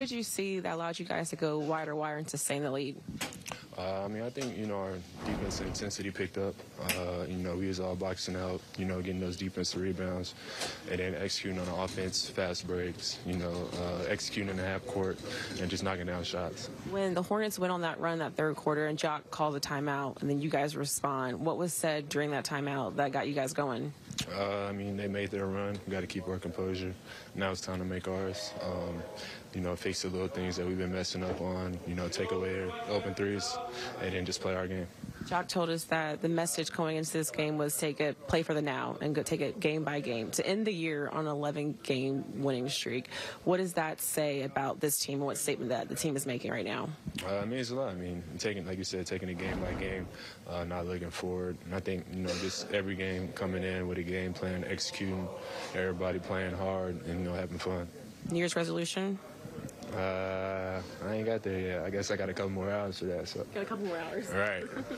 did you see that allowed you guys to go wider wire and sustain the lead? Uh, I mean, I think, you know, our defensive intensity picked up. Uh, you know, we was all boxing out, you know, getting those defensive rebounds, and then executing on the offense, fast breaks, you know, uh, executing in the half court, and just knocking down shots. When the Hornets went on that run that third quarter and Jacque called a timeout, and then you guys respond, what was said during that timeout that got you guys going? Uh, I mean, they made their run. We got to keep our composure. Now it's time to make ours. Um, you know, fix the little things that we've been messing up on. You know, take away open threes, and then just play our game. Jacque told us that the message going into this game was take it, play for the now, and go take it game by game to end the year on an 11 game winning streak. What does that say about this team and what statement that the team is making right now? Uh, it means a lot. I mean, taking, like you said, taking it game by game, uh, not looking forward. And I think, you know, just every game coming in with a game plan, executing, everybody playing hard, and, you know, having fun. New Year's resolution? Uh, I ain't got there yet. I guess I got a couple more hours for that. So. Got a couple more hours. All right.